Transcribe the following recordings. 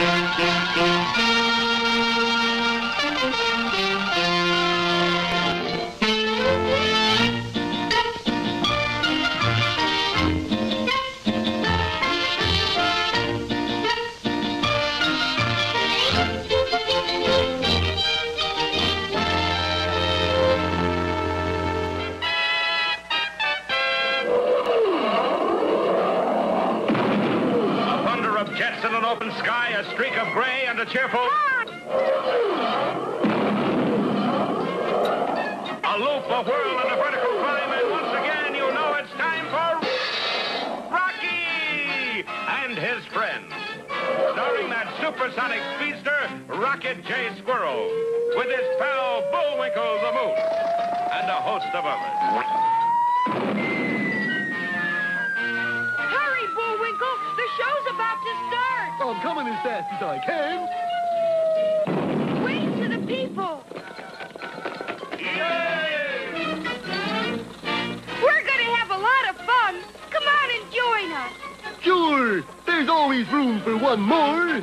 A jets in an open sky, a streak of gray, and a cheerful. A loop, a whirl, and a vertical climb, and once again, you know it's time for Rocky and his friends. Starring that supersonic speedster, Rocket J. Squirrel, with his pal Bullwinkle the Moose, and a host of others. Hurry, Bullwinkle! The show's I'm coming as fast as I can. Wave to the people! We're gonna have a lot of fun! Come on and join us! Sure, there's always room for one more.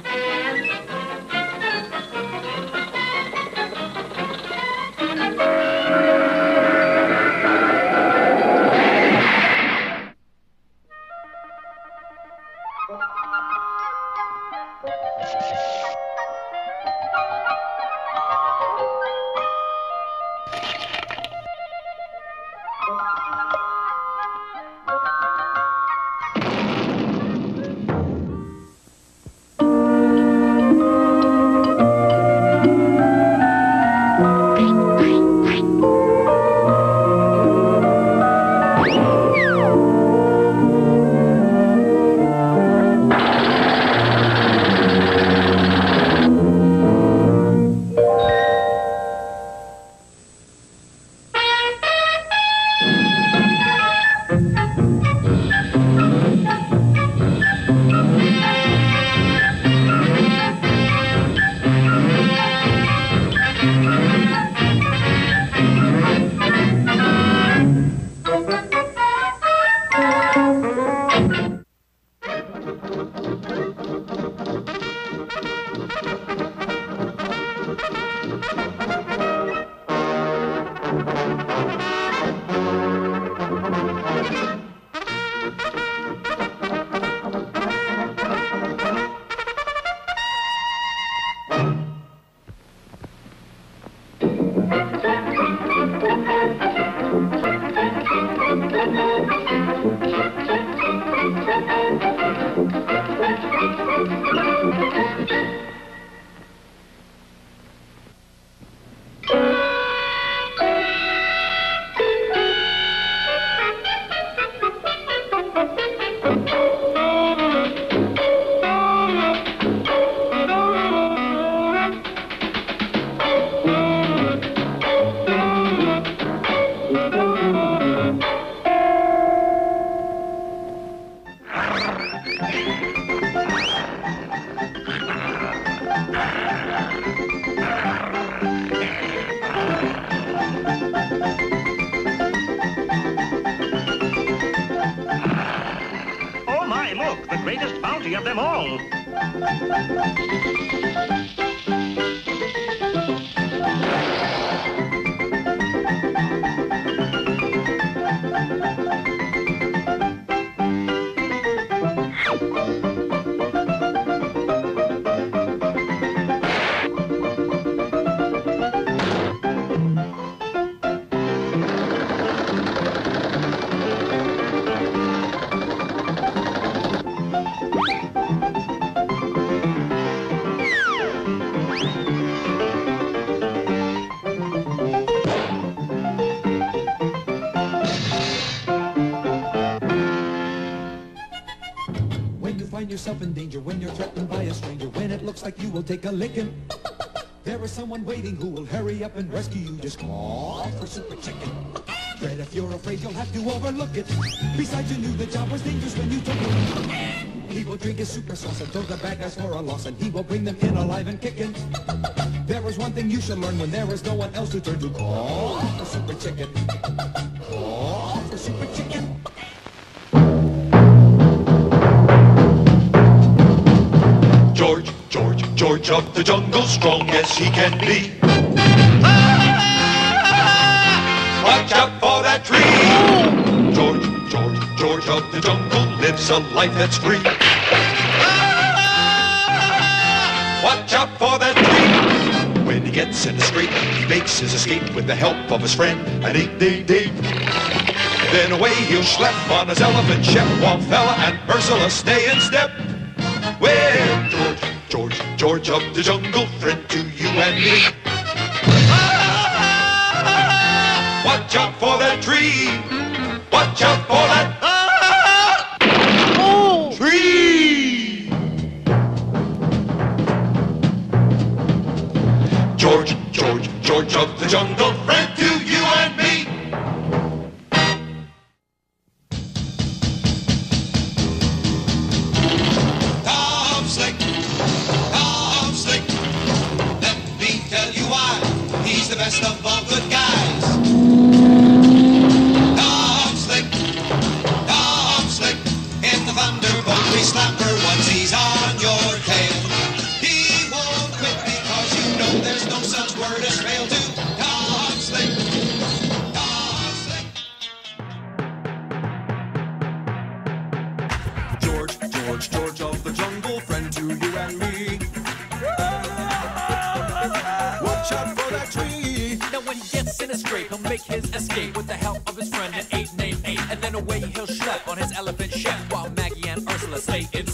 Of them all. Threatened by a stranger, when it looks like you will take a licking, there is someone waiting who will hurry up and rescue you. Just call for Super Chicken. Fred, if you're afraid, you'll have to overlook it. Besides, you knew the job was dangerous when you took it. He will drink his super sauce and throw the bad guys for a loss, and he will bring them in alive and kicking. There is one thing you should learn when there is no one else to turn to. Call for Super Chicken. Call for Super Chicken. Of the jungle, strong as he can be. Watch out for that tree. George, George, George of the jungle lives a life that's free. Watch out for that tree. When he gets in a scrape, he makes his escape with the help of his friend, an eight-day-day. Then away he'll schlep on his elephant Shep while Fella and Ursula stay in step. Well, George, of the jungle, friend to you and me. Watch out for that tree. Watch out for that oh. tree. George, George, George of the jungle, George, George, George of the jungle, friend to you and me. Watch out for that tree. Now when he gets in a scrape, he'll make his escape with the help of his friend, an eight named Ape, and then away he'll schlep on his elephant Shep while Maggie and Ursula stay in